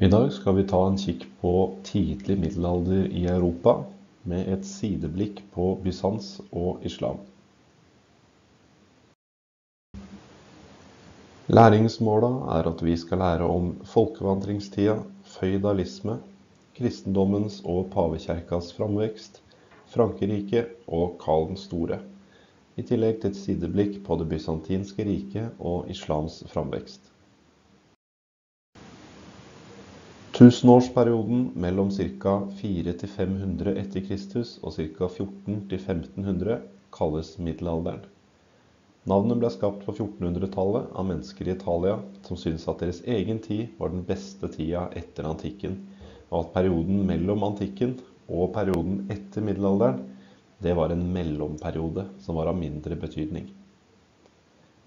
I dag skal vi ta en kikk på tidlig middelalder i Europa, med et sideblikk på Bysants og islam. Læringsmåla er at vi skal lære om folkevandringstida, føydalisme, kristendommens og pavekjerkas framvekst, Frankrike og Karl den store, i tillegg til et sideblikk på det bysantinske riket og islams framvekst. Tusenårsperioden mellom ca. 400-500 etter Kristus og ca. 1400-1500 kalles middelalderen. Navnet ble skapt på 1400-tallet av mennesker i Italia som syntes at deres egen tid var den beste tida etter antikken, og at perioden mellom antikken og perioden etter middelalderen det var en mellomperiode som var av mindre betydning.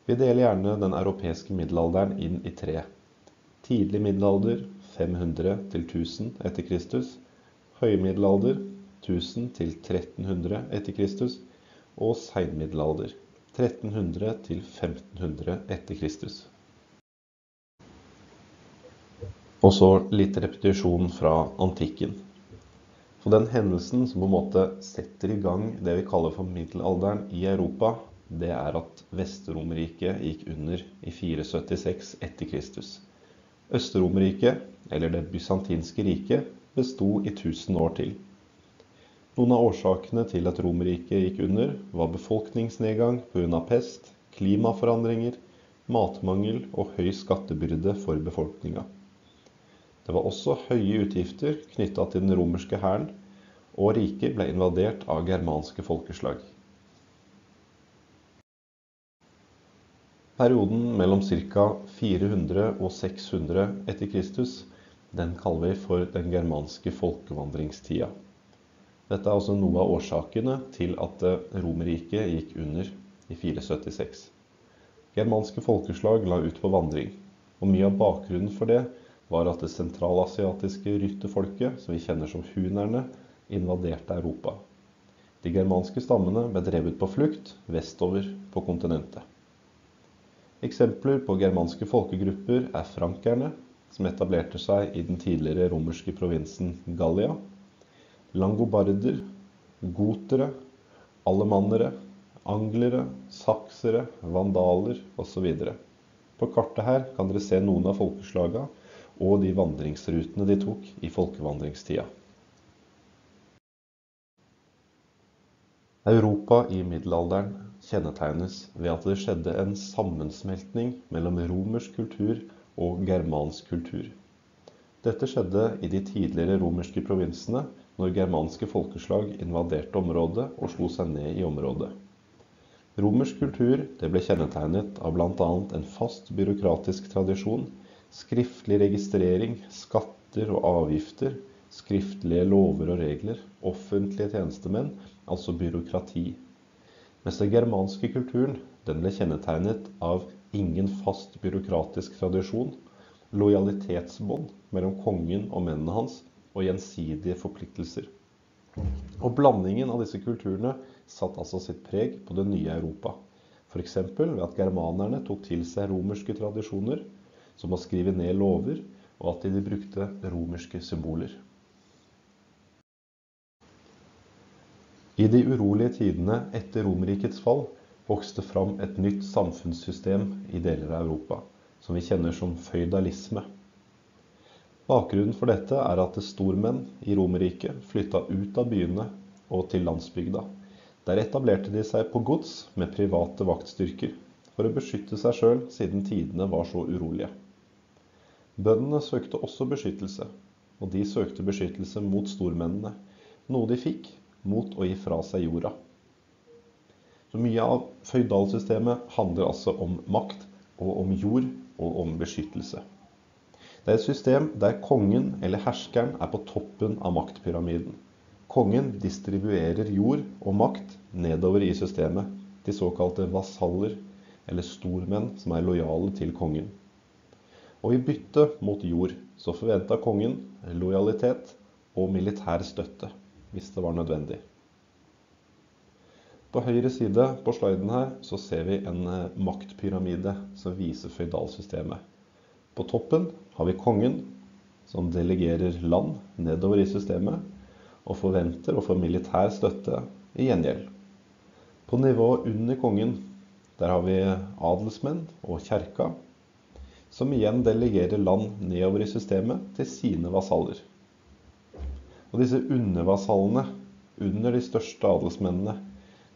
Vi deler gjerne den europeiske middelalderen inn i tre. Tidlig middelalder, 500 til 1000 etter Kristus, høymiddelalder 1000 til 1300 etter Kristus og seinmiddelalder 1300 til 1500 etter Kristus. Og så litt repetisjon fra antikken. For den hendelsen som på en måte setter i gang det vi kaller for middelalderen i Europa, det er at Vest-Romerriket gikk under i 476 etter Kristus. Øst-Romerriket, eller Det bysantinske riket, besto i 1000 år til. Noen av årsakene til at Romerriket gikk under, var befolkningsnedgang pga. pest, klimaforandringer, matmangel og høy skattebyrde for befolkninga. Det var også høye utgifter knytta til den romerske hæren, og riket ble invadert av germanske folkeslag. Perioden mellom ca. 400 og 600 etter Kristus den kaller vi for den germanske folkevandringstida. Dette er altså noe av årsakene til at Romerriket gikk under i 476. Germanske folkeslag la ut på vandring, og mye av bakgrunnen for det var at det sentralasiatiske rytterfolket, som vi kjenner som hunerne, invaderte Europa. De germanske stammene ble drevet på flukt vestover på kontinentet. Eksempler på germanske folkegrupper er frankerne, som etablerte seg i den tidligere romerske provinsen Gallia, langobarder, gotere, allemannere, anglere, saksere, vandaler osv. På kartet her kan dere se noen av folkeslagene og de vandringsrutene de tok i folkevandringstida. Europa i middelalderen kjennetegnes ved at det skjedde en sammensmeltning mellom romersk kultur og germansk kultur. Dette skjedde i de tidligere romerske provinsene når germanske folkeslag invaderte området og slo seg ned i området. Romersk kultur ble kjennetegnet av bl.a. en fast byråkratisk tradisjon, skriftlig registrering, skatter og avgifter, skriftlige lover og regler, offentlige tjenestemenn, altså byråkrati. Mens den germanske kulturen ble kjennetegnet av ingen fast byråkratisk tradisjon, lojalitetsbånd mellom kongen og mennene hans og gjensidige forpliktelser. Og Blandingen av disse kulturene satt altså sitt preg på det nye Europa. F.eks. ved at germanerne tok til seg romerske tradisjoner, som å skrive ned lover, og at de brukte romerske symboler. I de urolige tidene etter Romerrikets fall vokste fram et nytt samfunnssystem i deler av Europa, som vi kjenner som føydalisme. Bakgrunnen for dette er at stormenn i Romerriket flytta ut av byene og til landsbygda. Der etablerte de seg på gods med private vaktstyrker for å beskytte seg sjøl siden tidene var så urolige. Bøndene søkte også beskyttelse, og de søkte beskyttelse mot stormennene, noe de fikk mot å gi fra seg jorda. Så Mye av føydalsystemet handler altså om makt og om jord og om beskyttelse. Det er et system der kongen eller herskeren er på toppen av maktpyramiden. Kongen distribuerer jord og makt nedover i systemet, til såkalte vasaller, eller stormenn som er lojale til kongen. Og i bytte mot jord så forventa kongen lojalitet og militær støtte hvis det var nødvendig. På høyre side på sliden her så ser vi en eh, maktpyramide som viser føydalsystemet. På toppen har vi kongen, som delegerer land nedover i systemet, og forventer å få militær støtte i gjengjeld. På nivået under kongen der har vi adelsmenn og kjerka, som igjen delegerer land nedover i systemet til sine vasaller. Og disse undervasallene under de største adelsmennene,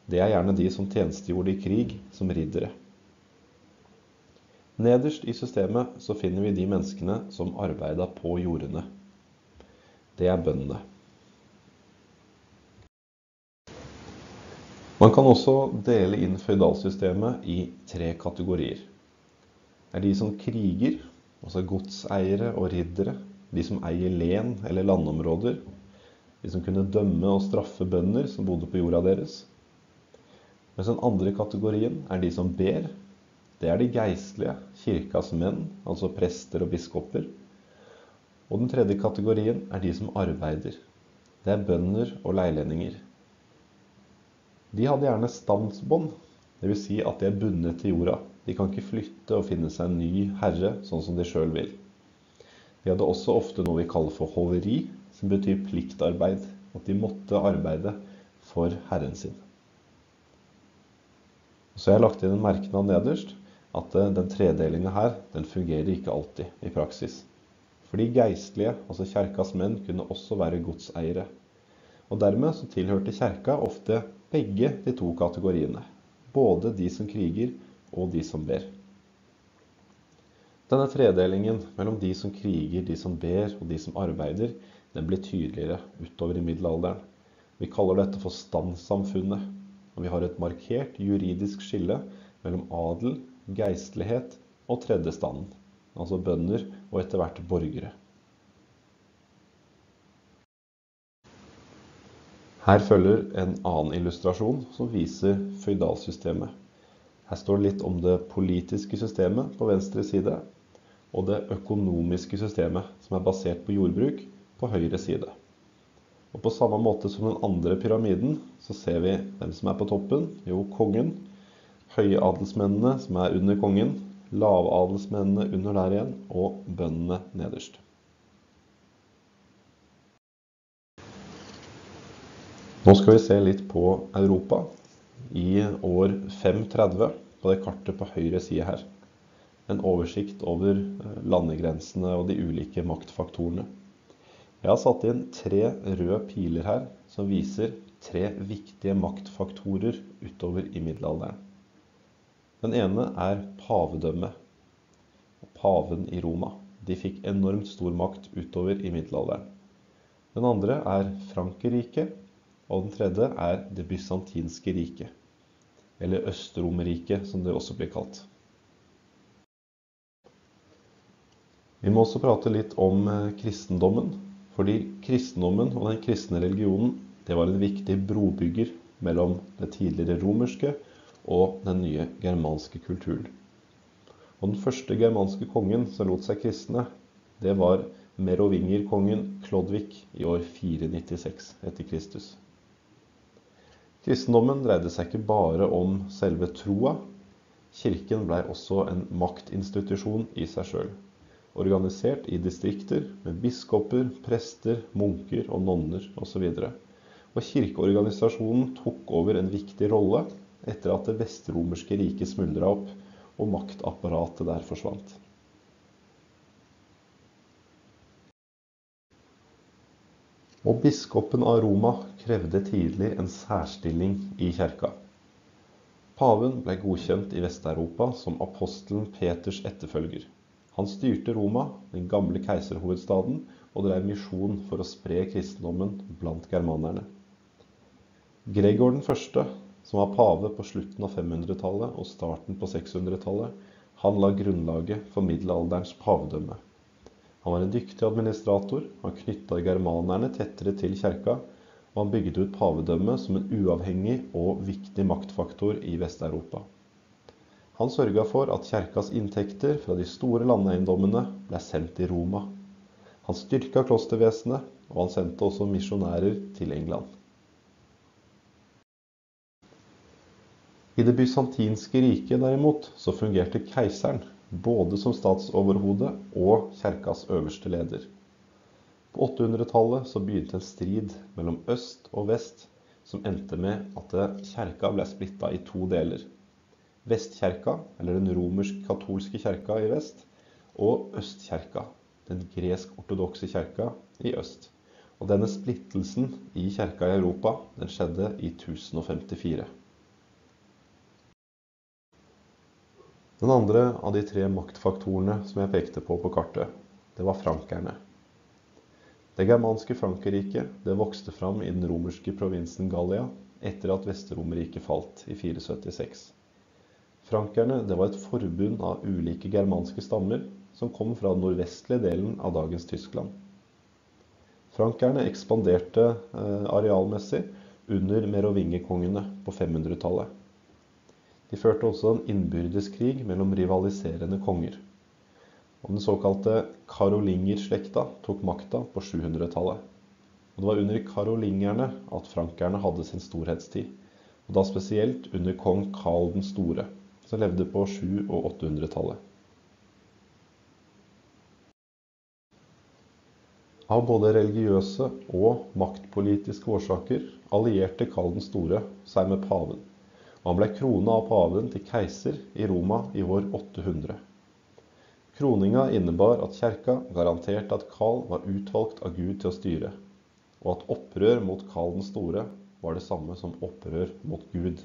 det er gjerne de som tjenestegjorde i krig som riddere. Nederst i systemet så finner vi de menneskene som arbeida på jordene. Det er bøndene. Man kan også dele inn føydalsystemet i tre kategorier. Det er de som kriger, altså godseiere og riddere. De som eier len eller landområder. De som kunne dømme og straffe bønder som bodde på jorda deres. Mens den andre kategorien er de som ber. Det er de geistlige, kirkas menn, altså prester og biskoper. Og den tredje kategorien er de som arbeider. Det er bønder og leilendinger. De hadde gjerne stamsbånd, dvs. Si at de er bundet til jorda. De kan ikke flytte og finne seg en ny herre, sånn som de sjøl vil. De hadde også ofte noe vi kaller for hoveri, som betyr pliktarbeid. At de måtte arbeide for herren sin. Så jeg har lagt inn en merknad nederst at eh, den tredelinga her, den fungerer ikke alltid i praksis. Fordi geistlige, altså kjerkas menn, kunne også være godseiere. Og dermed så tilhørte kjerka ofte begge de to kategoriene. Både de som kriger og de som ber. Denne tredelingen mellom de som kriger, de som ber og de som arbeider, den blir tydeligere utover i middelalderen. Vi kaller dette for standssamfunnet. Og vi har et markert juridisk skille mellom adel, geistlighet og tredjestanden. Altså bønder og etter hvert borgere. Her følger en annen illustrasjon som viser føydalsystemet. Her står det litt om det politiske systemet på venstre side, og det økonomiske systemet, som er basert på jordbruk, på høyre side. Og På samme måte som den andre pyramiden, så ser vi hvem som er på toppen. Jo, kongen. Høyadelsmennene, som er under kongen. Lavadelsmennene under der igjen, og bøndene nederst. Nå skal vi se litt på Europa i år 530 på det kartet på høyre side her. En oversikt over eh, landegrensene og de ulike maktfaktorene. Jeg har satt inn tre røde piler her som viser tre viktige maktfaktorer utover i middelalderen. Den ene er pavedømmet. Paven i Roma. De fikk enormt stor makt utover i middelalderen. Den andre er Frankerriket, og den tredje er det bysantinske riket, eller Øst-Romerriket, som det også blir kalt. Vi må også prate litt om eh, kristendommen. Fordi kristendommen og den kristne religionen det var en viktig brobygger mellom det tidligere romerske og den nye germanske kulturen. Og Den første germanske kongen som lot seg kristne, det var merovingerkongen Klodvig i år 496 etter Kristus. Kristendommen dreide seg ikke bare om selve troa. Kirken blei også en maktinstitusjon i seg sjøl. Organisert i distrikter med biskoper, prester, munker og nonner osv. Og kirkeorganisasjonen tok over en viktig rolle etter at det vestromerske riket smuldra opp og maktapparatet der forsvant. Og biskopen av Roma krevde tidlig en særstilling i kirka. Paven ble godkjent i Vest-Europa som apostelen Peters etterfølger. Han styrte Roma, den gamle keiserhovedstaden, og drev misjon for å spre kristendommen blant germanerne. Gregor 1., som var pave på slutten av 500-tallet og starten på 600-tallet, han la grunnlaget for middelalderens pavedømme. Han var en dyktig administrator, han knytta germanerne tettere til kjerka, og han bygde ut pavedømmet som en uavhengig og viktig maktfaktor i Vest-Europa. Han sørga for at kjerkas inntekter fra de store landeiendommene ble sendt til Roma. Han styrka klostervesenet, og han sendte også misjonærer til England. I det bysantinske riket derimot så fungerte keiseren både som statsoverhode og kjerkas øverste leder. På 800-tallet så begynte en strid mellom øst og vest, som endte med at kjerka ble splitta i to deler. Vestkjerka, eller den romersk-katolske kjerka i vest, og Østkjerka, den gresk-ortodokse kjerka i øst. Og denne splittelsen i kjerka i Europa den skjedde i 1054. Den andre av de tre maktfaktorene som jeg pekte på på kartet, det var frankerne. Det germanske Frankerriket det vokste fram i den romerske provinsen Gallia etter at Vest-Romerriket falt i 476. Frankerne var et forbund av ulike germanske stammer som kom fra den nordvestlige delen av dagens Tyskland. Frankerne ekspanderte eh, arealmessig under merovingekongene på 500-tallet. De førte også en innbyrdes mellom rivaliserende konger og den såkalte karolingerslekta tok makta på 700-tallet. Og Det var under karolingerne at frankerne hadde sin storhetstid, og da spesielt under kong Karl den store, som levde på 700- og 800-tallet. Av både religiøse og maktpolitiske årsaker allierte Karl den store seg med paven, han ble krona av paven til keiser i Roma i år 800. Kroninga innebar at kjerka garanterte at Karl var utvalgt av Gud til å styre, og at opprør mot Karl den store var det samme som opprør mot Gud.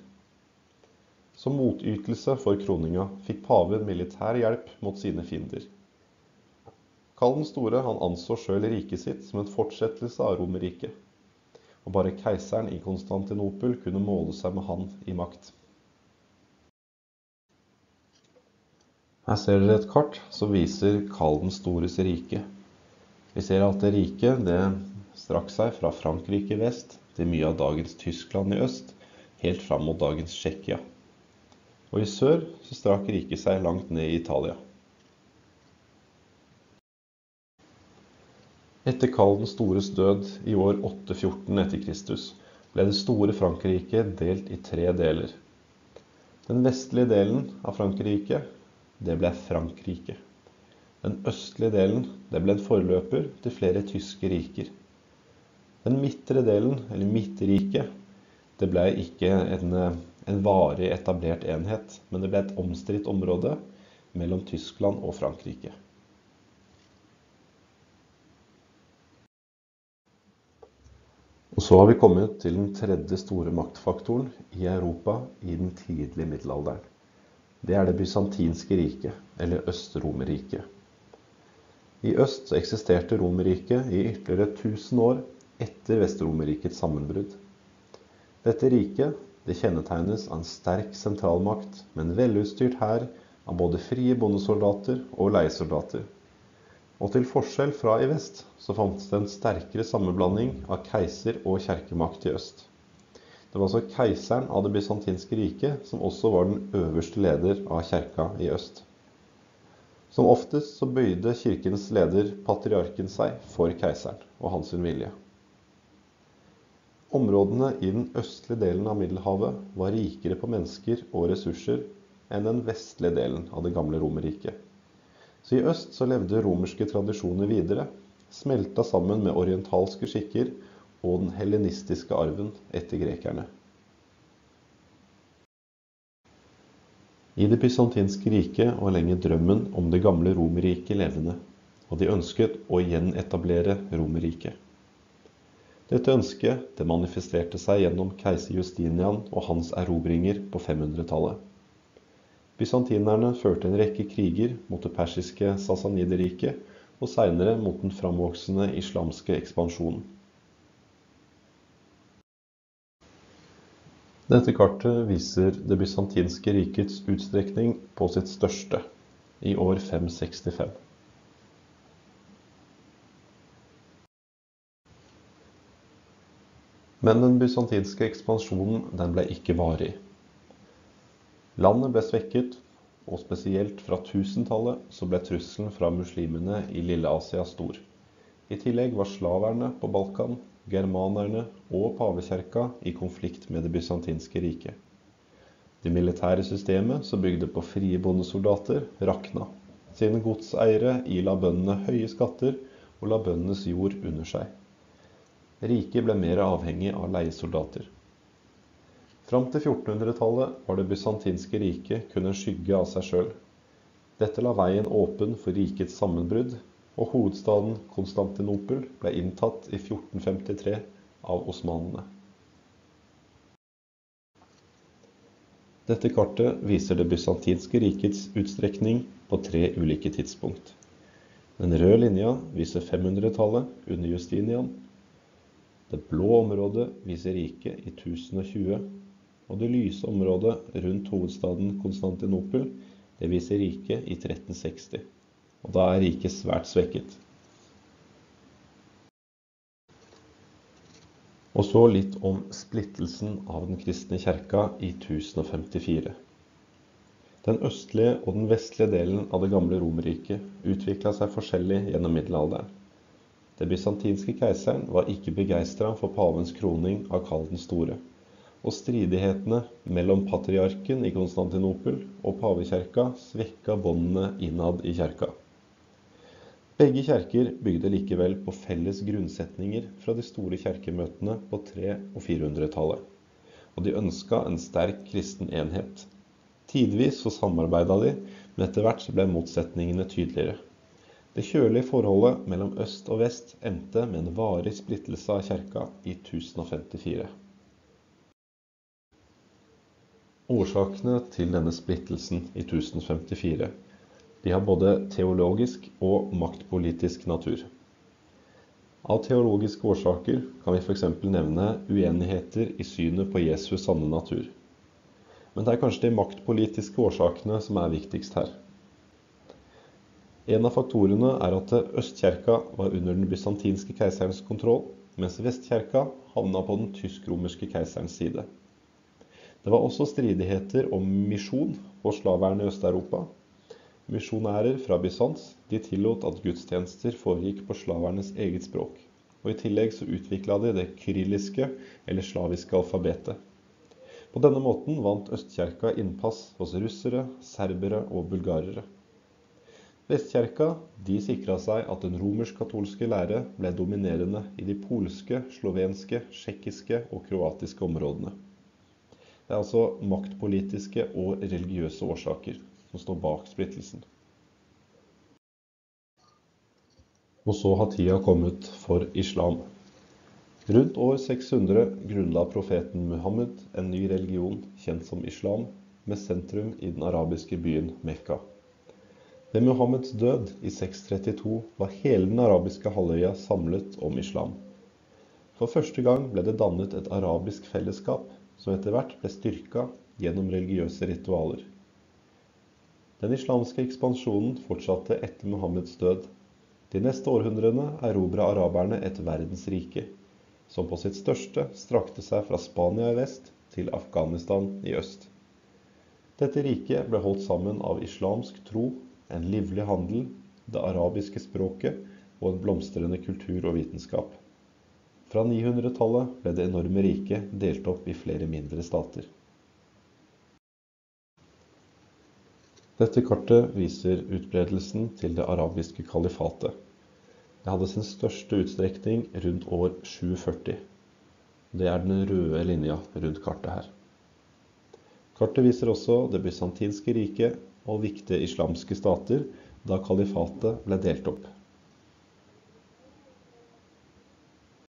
Som motytelse for kroninga fikk paven militær hjelp mot sine fiender. Karl den store han anså sjøl riket sitt som en fortsettelse av Romerriket, og bare keiseren i Konstantinopel kunne måle seg med han i makt. Her ser dere et kart som viser Karl den stores rike. Vi ser at det riket det strakk seg fra Frankrike i vest til mye av dagens Tyskland i øst, helt fram mot dagens Tsjekkia. Og i sør så strakk riket seg langt ned i Italia. Etter Karl den stores død i år 814 etter Kristus ble det store Frankrike delt i tre deler. Den vestlige delen av Frankrike det ble Frankrike. Den østlige delen det ble en forløper til flere tyske riker. Den midtre delen, eller Midtriket, det ble ikke en, en varig etablert enhet, men det ble et omstridt område mellom Tyskland og Frankrike. Og så har vi kommet til den tredje store maktfaktoren i Europa i den tidlige middelalderen det er det bysantinske riket, eller Øst-Romerriket. I øst eksisterte Romerriket i ytterligere 1000 år etter Vest-Romerrikets sammenbrudd. Dette riket det kjennetegnes av en sterk sentralmakt med en velutstyrt hær av både frie bondesoldater og leiesoldater. Og til forskjell fra i vest så fantes det en sterkere sammenblanding av keiser- og kjerkemakt i øst. Det var altså keiseren av det bysantinske riket som også var den øverste leder av kjerka i øst. Som oftest så bøyde kirkens leder, patriarken, seg for keiseren og hans vilje. Områdene i den østlige delen av Middelhavet var rikere på mennesker og ressurser enn den vestlige delen av det gamle Romerriket. Så i øst så levde romerske tradisjoner videre, smelta sammen med orientalske skikker og den helenistiske arven etter grekerne. I det bysantinske riket var lenge drømmen om det gamle Romerriket levende, og de ønsket å gjenetablere Romerriket. Dette ønsket det manifesterte seg gjennom keiser Justinian og hans erobringer på 500-tallet. Bysantinerne førte en rekke kriger mot det persiske Sassanideriket og seinere mot den framvoksende islamske ekspansjonen. Dette kartet viser det bysantinske rikets utstrekning på sitt største i år 565. Men den bysantinske ekspansjonen den ble ikke varig. Landet ble svekket, og spesielt fra 1000-tallet så ble trusselen fra muslimene i Lille-Asia stor. I tillegg var slaverne på Balkan germanerne og pavekirka i konflikt med det bysantinske riket. Det militære systemet, som bygde på frie bondesoldater, rakna, siden godseiere ila bøndene høye skatter og la bøndenes jord under seg. Riket ble mer avhengig av leiesoldater. Fram til 1400-tallet var det bysantinske riket kun en skygge av seg sjøl. Dette la veien åpen for rikets sammenbrudd, og hovedstaden Konstantinopel ble inntatt i 1453 av osmanene. Dette kartet viser det bysantinske rikets utstrekning på tre ulike tidspunkt. Den røde linja viser 500-tallet under Justinian. Det blå området viser riket i 1020, og det lyse området rundt hovedstaden Konstantinopel det viser riket i 1360. Og da er riket svært svekket. Og så litt om splittelsen av den kristne kjerka i 1054. Den østlige og den vestlige delen av det gamle Romerriket utvikla seg forskjellig gjennom middelalderen. Den bysantinske keiseren var ikke begeistra for pavens kroning av Karl den store, og stridighetene mellom patriarken i Konstantinopel og pavekjerka svekka båndene innad i kjerka. Begge kjerker bygde likevel på felles grunnsetninger fra de store kjerkemøtene på 300- og 400-tallet, og de ønska en sterk kristen enhet. Tidvis så samarbeida de, men etter hvert ble motsetningene tydeligere. Det kjølige forholdet mellom øst og vest endte med en varig splittelse av kjerka i 1054. Årsakene til denne splittelsen i 1054 de har både teologisk og maktpolitisk natur. Av teologiske årsaker kan vi f.eks. nevne uenigheter i synet på Jesus' sanne natur. Men det er kanskje de maktpolitiske årsakene som er viktigst her. En av faktorene er at Østkjerka var under den bysantinske keiserens kontroll, mens Vestkjerka havna på den tysk-romerske keiserens side. Det var også stridigheter om misjon og slaverne i Øst-Europa, Misjonærer fra Bysants de tillot at gudstjenester foregikk på slavernes eget språk, og i tillegg så utvikla de det kyrilliske eller slaviske alfabetet. På denne måten vant Østkjerka innpass hos russere, serbere og bulgarere. Vestkjerka de sikra seg at den romersk-katolske lære ble dominerende i de polske, slovenske, tsjekkiske og kroatiske områdene. Det er altså maktpolitiske og religiøse årsaker som står bak splittelsen. Og så har tida kommet for islam. Rundt år 600 grunnla profeten Muhammed en ny religion kjent som islam, med sentrum i den arabiske byen Mekka. Ved Muhammeds død i 632 var hele den arabiske halvøya samlet om islam. For første gang ble det dannet et arabisk fellesskap, som etter hvert ble styrka gjennom religiøse ritualer. Den islamske ekspansjonen fortsatte etter Muhammeds død. De neste århundrene erobra araberne et verdensrike, som på sitt største strakte seg fra Spania i vest til Afghanistan i øst. Dette riket ble holdt sammen av islamsk tro, en livlig handel, det arabiske språket og en blomstrende kultur og vitenskap. Fra 900-tallet ble det enorme riket delt opp i flere mindre stater. Dette kartet viser utbredelsen til det arabiske kalifatet. Det hadde sin største utstrekning rundt år 740. Det er den røde linja rundt kartet her. Kartet viser også det bysantinske riket og viktige islamske stater da kalifatet ble delt opp.